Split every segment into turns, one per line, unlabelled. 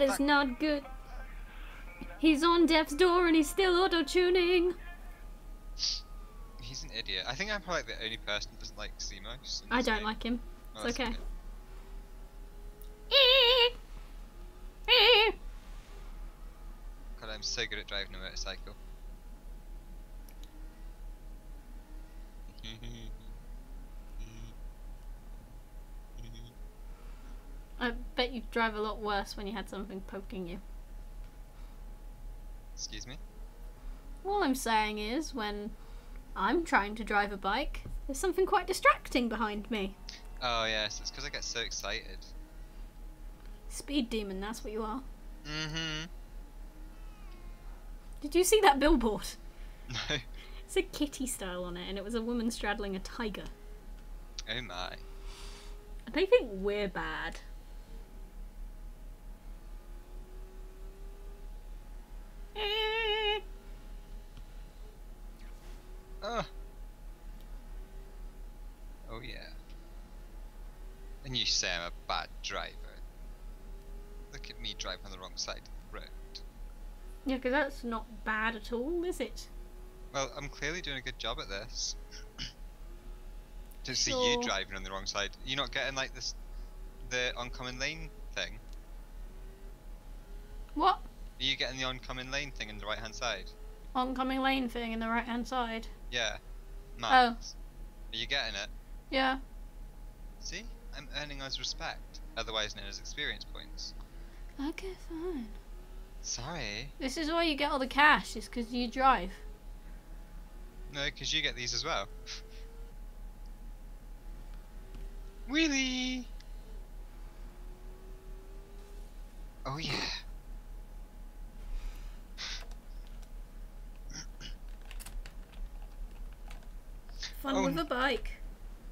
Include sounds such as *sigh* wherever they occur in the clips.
That is not good. He's on death's door and he's still auto tuning.
He's an idiot. I think I'm probably the only person that doesn't like Zimos.
I don't
game.
like him.
Oh,
It's
that's
okay.
God, I'm so good at driving a motorcycle. *laughs*
I bet you'd drive a lot worse when you had something poking you.
Excuse me?
All I'm saying is, when I'm trying to drive a bike, there's something quite distracting behind me.
Oh yes, it's because I get so excited.
Speed demon, that's what you are.
Mm-hmm.
Did you see that billboard? *laughs*
No.
It's a kitty style on it, and it was a woman straddling a tiger.
Oh my.
They think we're bad.
Oh. Oh yeah. And you say I'm a bad driver. Look at me driving on the wrong side of the road.
Yeah, because that's not bad at all, is it?
Well, I'm clearly doing a good job at this. to see
Sure.
you driving on the wrong side. You're not getting like this, the oncoming lane thing.
What?
Are you getting the oncoming lane thing in the right hand side?
Oncoming lane thing in the right hand side.
Yeah.
Oh.
Are you getting it?
Yeah.
See? I'm earning us respect, otherwise known as experience points.
Okay, fine.
Sorry.
This is why you get all the cash, is because you drive.
No, because you get these as well. Wheelie! Oh yeah.
Fun
Oh,
with a bike.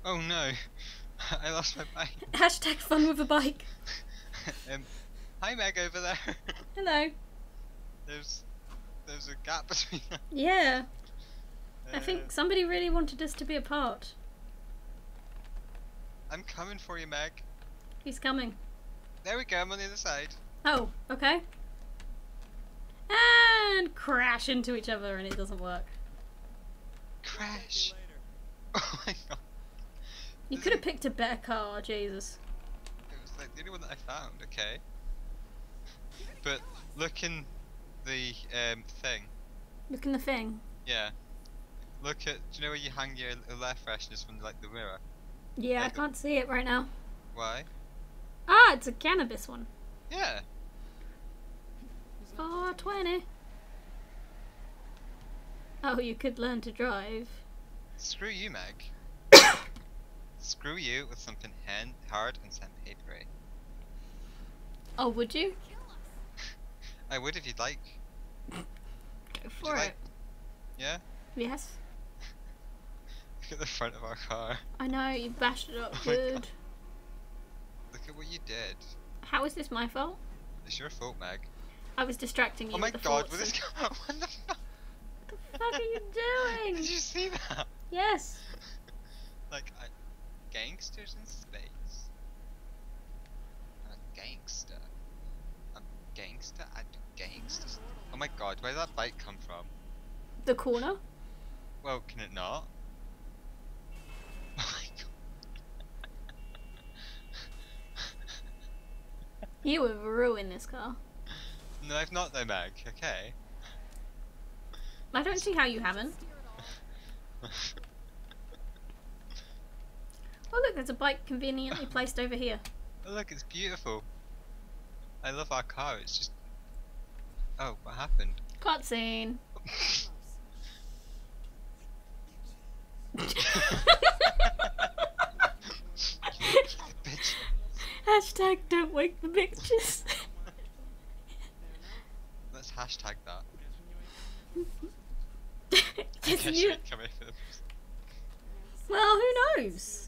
Oh no. *laughs* I lost my bike. *laughs*
Hashtag fun with a bike. *laughs*
um, hi Meg over there.
Hello.
there's there's a gap between us.
Yeah, I
Uh,
think somebody really wanted us to be apart.
I'm coming for you, Meg.
He's coming.
There we go, I'm on the other side.
Oh, okay. And crash into each other and it doesn't work.
Crash. Oh my god.
You could have picked a better car, Jesus.
It was like the only one that I found, okay. But look in the um, thing.
Look in the thing.
Yeah. Look at. Do you know where you hang your air fresheners from like the mirror?
Yeah, I can't see it right now.
Why?
Ah, it's a cannabis one.
Yeah.
420. Oh, you could learn to drive.
Screw you, Meg. Screw you with something hand, hard and sandpapery.
Oh, would you? *laughs*
I would if you'd like.
Go for it.
like? Yeah.
Yes. *laughs*
Look at the front of our car.
I know, you bashed it up *laughs*
Oh
good.
Look at what you did.
How is this my fault?
It's your fault, Meg.
I was distracting oh you
Oh my god, with this car. What the fuck?
What the fuck are you doing?
Did you see that?
Yes.
Like, I, gangsters in space. I'm a gangster. I'm gangster. I do gangsters. Oh my god, where did that bike come from?
The corner?
Well, can it not? *laughs* Oh my god.
You have ruined this car.
no, I've not though, Meg. Okay.
I don't see how you haven't. *laughs* Oh look, there's a bike conveniently *coughs* placed over here.
oh, look, it's beautiful. I love our car. It's just. Oh, what happened?
Cutscene.
Bitch. *laughs*
Hashtag don't wake the bitches. *laughs*
Let's hashtag that. *laughs*
Yes, you-
should we come for the-
well, who knows?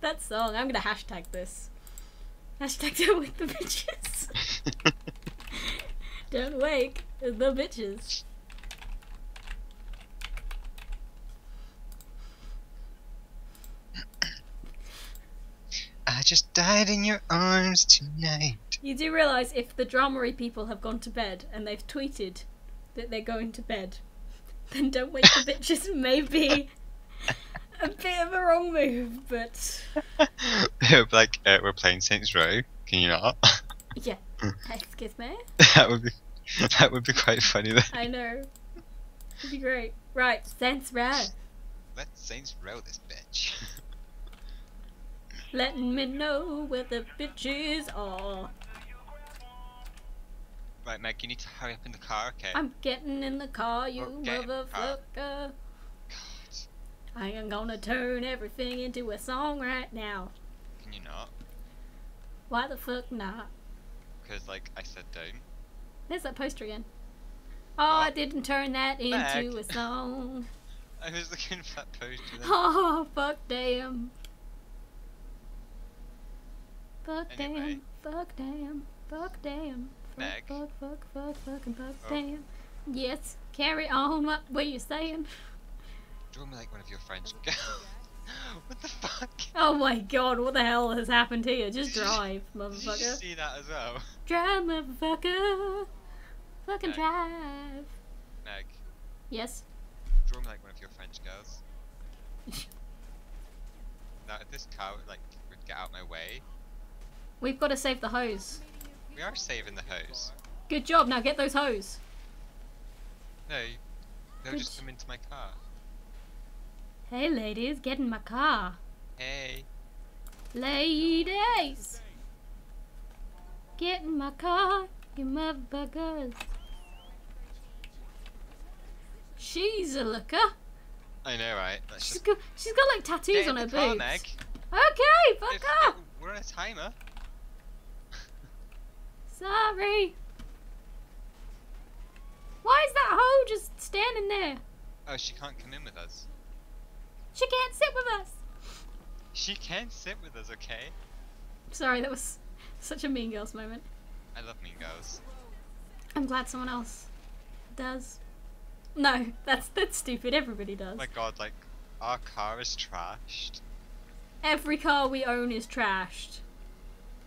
that song, I'm gonna hashtag this. Hashtag don't wake the bitches. *laughs* don't wake the bitches.
I just died in your arms tonight.
You do realise if the dramery people have gone to bed and they've tweeted that they're going to bed, then don't wake the *laughs* bitches may be *laughs* a bit of a wrong move, but *laughs*
like uh, we're playing Saints Row. Can you not? *laughs*
yeah. Excuse me?
that would be that would be quite funny. Then.
I know. It'd be great. Right, Saints Row.
Let Saints Row this bitch.
Letting me know where the bitches are.
right, Meg, you need to hurry up in the car. Okay.
I'm getting in the car, you
car.
motherfucker. I am gonna turn everything into a song right now.
can you not?
Why the fuck not?
Because like I said, don't.
There's that poster again. Oh, I didn't turn that into a song. *laughs*
I was looking for that poster. Then.
Oh, fuck damn. Fuck
Anyway.
damn. Fuck damn. Fuck damn. Fuck,
Meg.
fuck, fuck, fuck, fucking fuck
Oh.
damn. Yes, carry on. What were you saying?
Draw me like one of your French girls. *laughs* what the fuck?
Oh my god, what the hell has happened here? *laughs* Just
Did you-
drive,
Did you
motherfucker.
see that as well?
Drive, motherfucker. Fucking
Meg.
drive.
Meg,
Yes.
draw me like one of your French girls. *laughs* now, if this car like would get out my way,
We've got to save the hose.
we are saving the hose.
Good job, now get those hose.
No, they'll
Good.
just come into my car.
Hey ladies, get in my car.
Hey,
Ladies! Get in my car, you motherfuckers. She's a looker.
I know, right? Let's
She's
just
got, she's got like tattoos
get
on her
car,
boobs.
Meg.
Okay, fuck off.
We're on a timer.
Sorry. Why is that hoe just standing there?
Oh, she can't come in with us.
She can't sit with us.
She can't sit with us, okay?
Sorry, that was such a Mean Girls moment.
I love Mean Girls.
I'm glad someone else does. No, that's that's stupid. Everybody does.
Oh my god, like, our car is trashed.
Every car we own is trashed.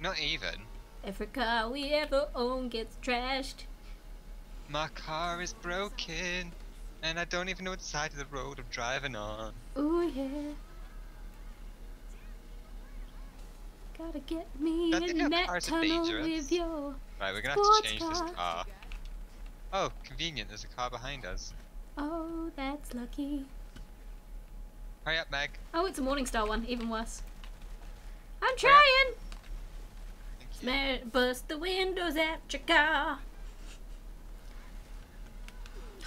Not even.
Every car we ever own gets trashed.
My car is broken, and I don't even know what side of the road I'm driving on.
Ooh yeah. Gotta get me
Don't
in that tunnel with your.
Right, we're gonna have to change this
car.
car. Oh, convenient, there's a car behind us.
Oh, that's lucky.
Hurry up, Meg.
Oh, it's a Morningstar one, even worse. I'm trying. Smash, bust the windows at your car.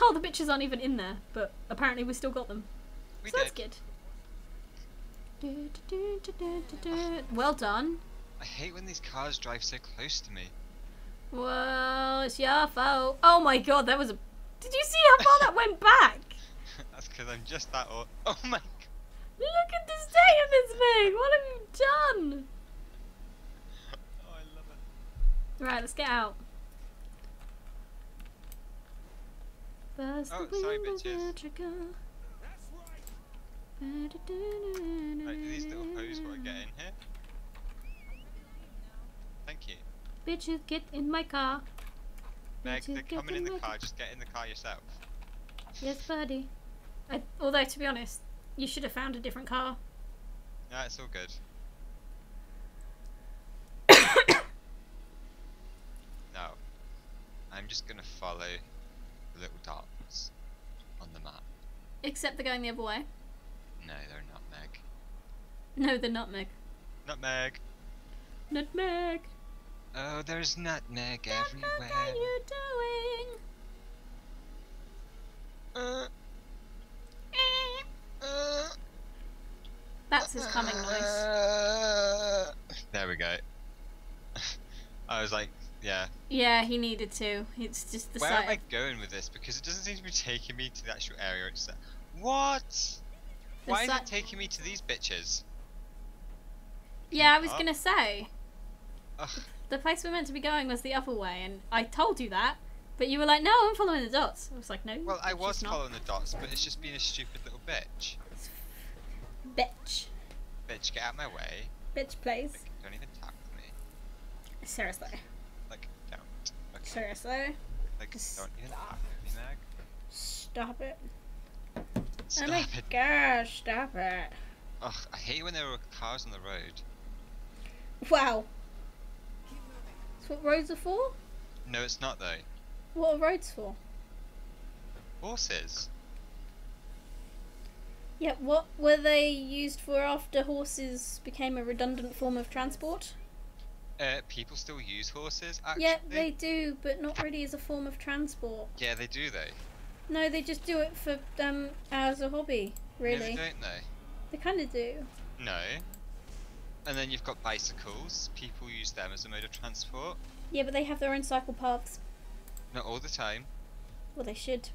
Oh, the bitches aren't even in there, but apparently we still got them.
We
so that's
did.
good. Du- du- du- du- du- Well done.
I hate when these cars drive so close to me.
Well, it's your fault. Oh my god, that was a. Did you see how far that *laughs* went back?
That's because I'm just that old. *laughs* Oh my god.
Look at the state of this thing. What have you done? *laughs*
Oh, I love it.
Right, let's get out. Bust
Oh,
the
sorry,
windows
bitches.
at your car.
Right, do these little hoes want to get in here? Thank you.
Bitches, get in my car.
Meg,
Bitches,
they're coming in the
my
car, just get in the car yourself.
Yes, buddy. I, although, to be honest, you should have found a different car.
No, it's all good. *coughs* No. I'm just gonna follow the little dots on the map.
Except they're going the other way.
No, they're not Meg.
No, they're not Meg.
Nutmeg!
Nutmeg.
Oh, there's nutmeg everywhere.
What
everywhere.
are you doing?
Uh, uh,
That's his coming noise.
uh, There we go. *laughs* I was like, yeah.
Yeah, he needed to. It's just the
Where am I going with this? Because it doesn't seem to be taking me to the actual area. It's like, what?
The
Why is it taking me to these bitches?
Yeah, I was
Up.
gonna say
Ugh.
the place we're meant to be going was the other way, and I told you that, but you were like, "No, I'm following the dots." I was like, "No."
Well, I was
not.
following the dots, but it's just being a stupid little bitch.
Bitch,
Bitch, get out of my way.
bitch, please.
Don't even talk to me.
Seriously,
Like, don't. Okay.
Seriously,
Like,
stop.
talk to me, Meg.
stop it.
Oh stop
oh my
it.
gosh, stop it.
Ugh, I hate when there are cars on the road.
Wow. That's what roads are for.
No, it's not though.
What are roads for?
Horses.
Yeah, what were they used for after horses became a redundant form of transport?
Uh, people still use horses. Actually.
Yeah, they do, but not really as a form of transport.
Yeah, they do though.
No, they just do it for um as a hobby.
No,
Really,
they don't though.
they kind of do.
No. And then you've got bicycles. People use them as a mode of transport.
Yeah, but they have their own cycle paths.
Not all the time.
Well, they should.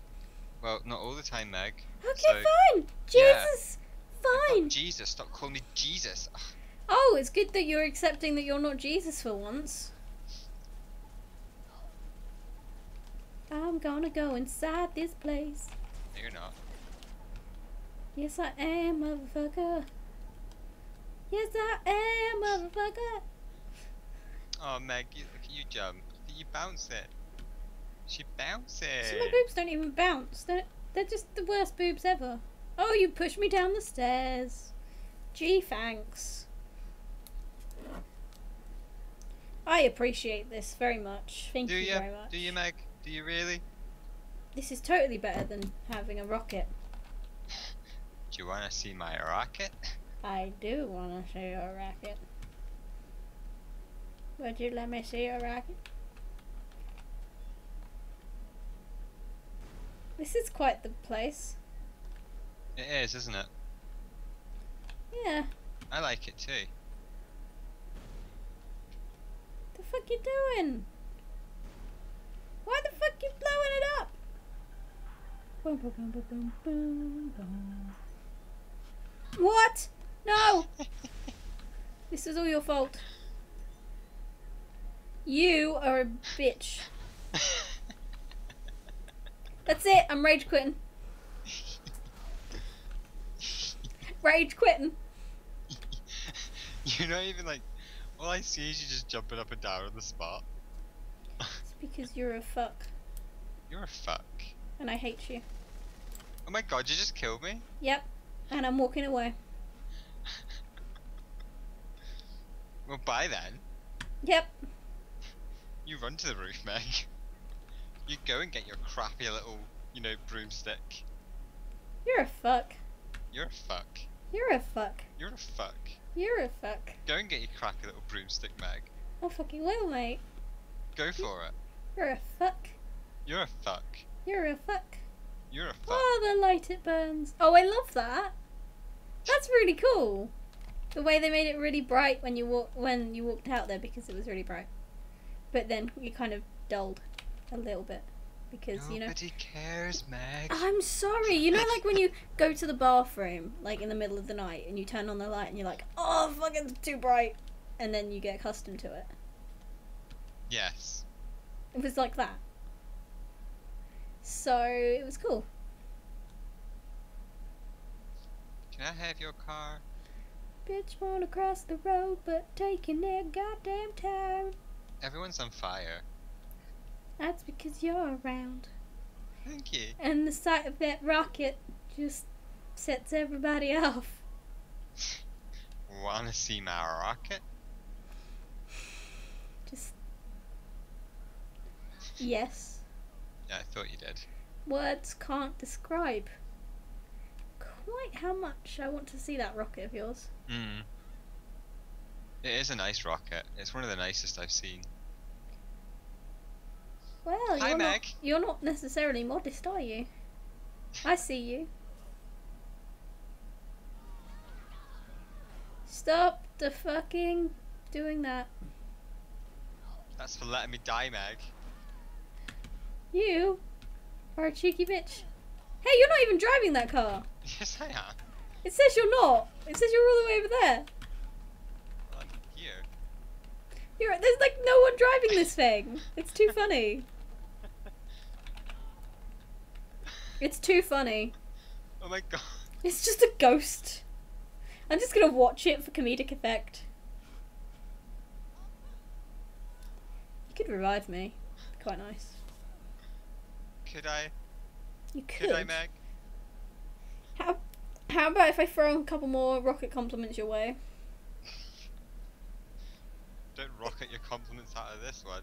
Well, not all the time, Meg.
Okay,
So-
fine. Jesus,
Oh,
fine.
Jesus, stop calling me Jesus.
Oh, it's good that you're accepting that you're not Jesus for once. I'm gonna go inside this place.
no, you're not.
Yes, I am, motherfucker. Yes, I am, motherfucker.
Oh, Meg, you, look at you jump. You bounce it. She bounces.
So my boobs don't even bounce. They're, they're just the worst boobs ever. Oh, you pushed me down the stairs. Gee, thanks. I appreciate this very much. Thank
Do
you
you?
very much.
Do you, Meg? Do you really?
This is totally better than having a rocket. *laughs*
Do you want to see my rocket?
I do want to see your rocket. Would you let me see your rocket? This is quite the place.
It is, isn't it?
Yeah.
I like it too.
The fuck you doing? Why the fuck you blowing it up? Boom, boom, boom, boom, boom, boom, boom. What? No! *laughs* This is all your fault. You are a bitch. That's it. I'm rage quitting. *laughs* Rage quitting.
You're not even like. All I see is you just jumping up and down on the spot.
It's because you're a fuck,
You're a fuck.
and I hate you.
Oh my god, you just killed me?
Yep. And I'm walking away. *laughs*
Well, bye then.
Yep.
You run to the roof, Meg. You go and get your crappy little, you know, broomstick.
You're a fuck.
You're a fuck.
You're a fuck.
You're a fuck.
You're a fuck.
Go and get your crappy little broomstick, Meg.
I fucking will, mate.
Go for it.
You're a fuck.
You're a fuck.
You're a fuck.
You're a oh, fuck.
Oh, the light it burns. Oh, I love that. That's really cool. The way they made it really bright when you walk when you walked out there because it was really bright. But then you kind of dulled a little bit because you know.
Nobody cares, Meg.
I'm sorry. You know, like when you go to the bathroom, like in the middle of the night, and you turn on the light, and you're like, "Oh, fucking too bright," and then you get accustomed to it.
Yes.
It was like that. So it was cool.
Can I have your car?
Bitch wanna cross the road, but taking their goddamn time.
Everyone's on fire.
That's because you're around.
Thank you.
And the sight of that rocket just sets everybody off.
Wanna see my rocket?
Just. Yes.
Yeah, I thought you did.
Words can't describe quite how much I want to see that rocket of yours.
Mm. It is a nice rocket. It's one of the nicest I've seen.
Well,
Hi,
you're not,
Meg.
you're not necessarily modest, are you? I see you. Stop the fucking doing that.
That's for letting me die, Meg.
You are a cheeky bitch. Hey, you're not even driving that car. *laughs*
Yes, I am.
It says you're not. It says you're all the way over there.
I'm here.
You're there's like no one driving this thing. It's too funny. It's too funny.
Oh my god.
It's just a ghost. I'm just gonna watch it for comedic effect. You could revive me. Quite nice.
Could I?
You could.
Could I, Meg?
How how about if I throw a couple more rocket compliments your way?
Don't rocket your compliments out of this one.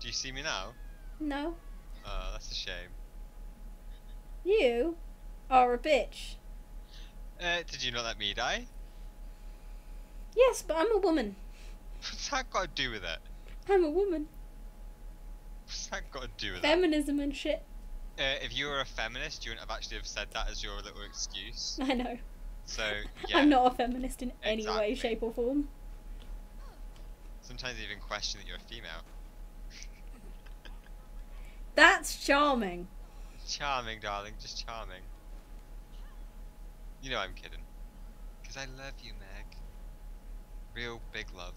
Do you see me now?
No.
Oh, that's a shame.
You are a bitch.
Uh, did you not let me die?
Yes, but I'm a woman.
What's that got to do with it?
I'm a woman.
What's that got to do with it?
Feminism and shit.
Uh, if you were a feminist, you wouldn't have actually have said that as your little excuse. *laughs*
I know.
So *laughs* yeah,
I'm not a feminist in any way, shape, or form.
sometimes you even question that you're a female. *laughs*
That's charming.
Charming, darling, just charming. You know I'm kidding. Because I love you, Meg. Real big love.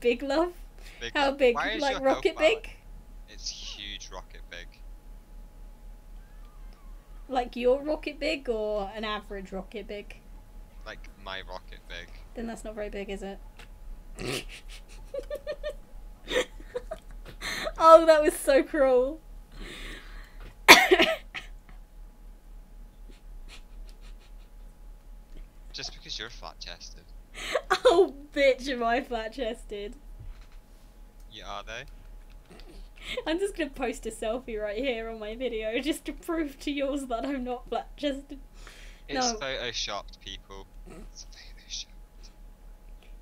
Big love.
Big
How
love.
big?
Why
Like rocket big?
It's huge rocket big.
Like your rocket big or an average rocket big?
Like my rocket big.
Then that's not very big, is it? *laughs* oh, that was so cruel.
Just because you're flat chested. *laughs*
oh, bitch, am I flat chested?
Yeah, are they? *laughs*
I'm just gonna post a selfie right here on my video *laughs* just to prove to yours that I'm not flat chested.
It's
No.
photoshopped, people. It's photoshopped.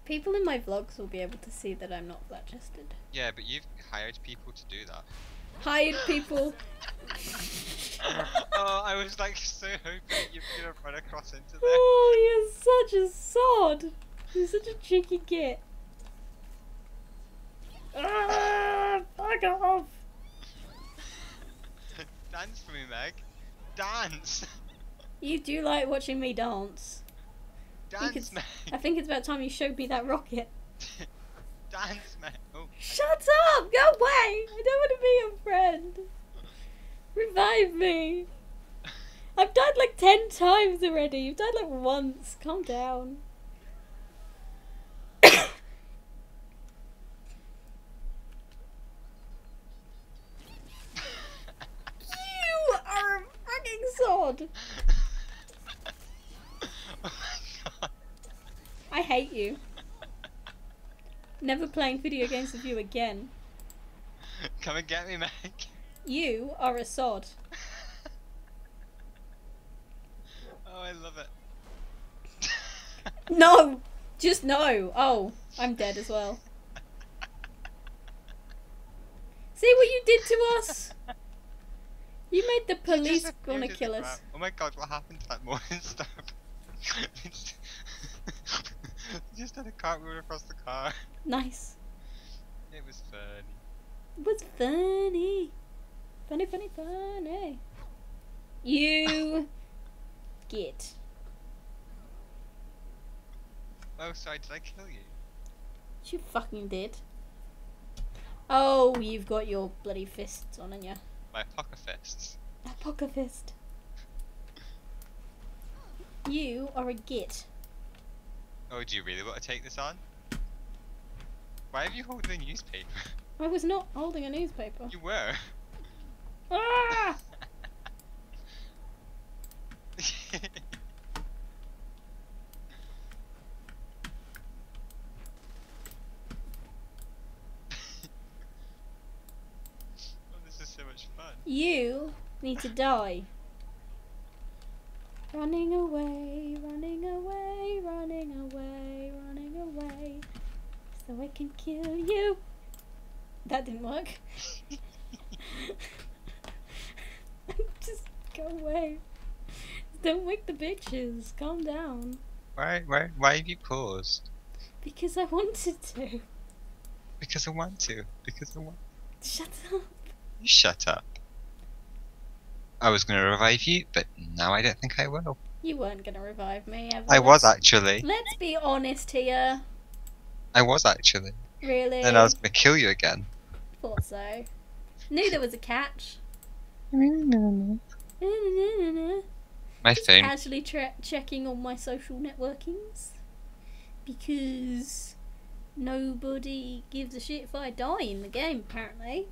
People in my vlogs will be able to see that I'm not flat chested.
Yeah, but you've hired people to do that.
Hired *laughs* people.
oh, I was like so hoping you're gonna run across into there.
Oh, you're such a sod. You're such a cheeky git. Ah, fuck off. *laughs*
Dance for me, Meg. Dance. *laughs*
You do like watching me dance.
Dance,
it's-
Meg.
I think it's about time you showed me that rocket. *laughs*
Dance, Meg. Oh,
Shut up! Go away! I don't want to be your friend. Revive me. I've died like ten times already. You've died like once. Calm down. you are a fucking sod.
oh my god.
I hate you. Never playing video games with you again.
Come and get me, Meg.
You are a sod. *laughs*
oh, I love it.
No! *laughs* Just no. Oh, I'm dead as well. See what you did to us? You made the police gonna kill us.
Oh my god, what happened to that *laughs* morning stuff? Just, just had a cartwheel across the car. *laughs*
Nice.
It was funny.
It was funny. Funny, funny, funny. You *laughs* get.
Oh, sorry, did I kill you?
You fucking did. Oh, you've got your bloody fists on, and you?
My poker fists.
A poker fist. You are a git.
Oh, do you really want to take this on? Why have you holding a newspaper? *laughs*
I was not holding a newspaper.
You were. *laughs*
Ah! *laughs*
oh, this is so much fun.
You need to die. Running away, running away, running away, running away. So I can kill you. That didn't work. *laughs* Just go away. Don't wake the bitches. Calm down.
Why, why, why have you paused?
Because I wanted to.
Because I want to. Because I want.
Shut up.
You shut up. I was gonna revive you, but now I don't think I will.
You weren't gonna revive me ever.
I was actually.
Let's be honest here.
I was actually.
Really?
Then I was gonna kill you again.
Thought so. Knew there was a catch. *laughs*
My
Just
phone.
casually checking on my social networkings because nobody gives a shit if I die in the game, apparently.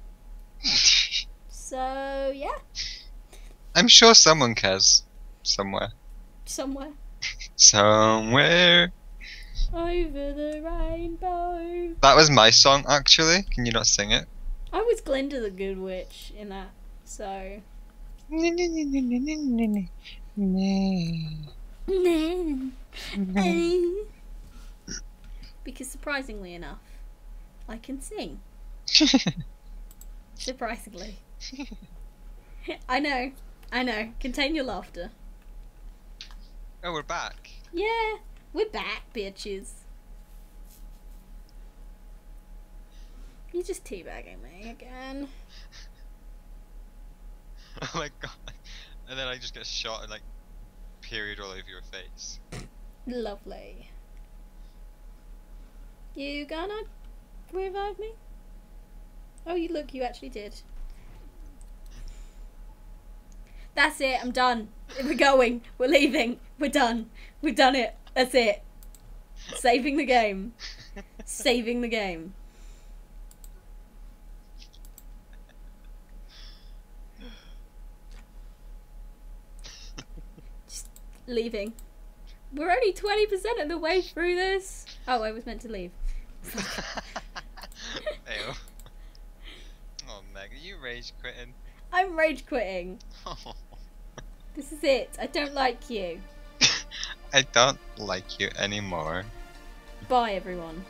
*laughs* So yeah,
I'm sure someone cares. Somewhere.
somewhere
Somewhere.
over the rainbow.
That was my song, actually. Can you not sing it?
I was Glinda the Good Witch in that, so. *laughs* because surprisingly enough, I can sing. *laughs* Surprisingly. *laughs* I know, I know. Contain your laughter.
oh, we're back.
Yeah, we're back, bitches. You're just teabagging me again. *laughs*
Oh my god. And then I just get shot and like period all over your face.
Lovely. You gonna revive me? Oh, you look, you actually did. That's it, I'm done. We're going. We're leaving. We're done. We've done it. That's it. Saving the game. Saving the game. Just leaving. We're only 20% of the way through this. Oh, I was meant to leave. *laughs*
Ew. Oh, Meg, are you rage quitting?
I'm rage quitting. *laughs* This is it. I don't like you.
I don't like you anymore.
Bye, everyone.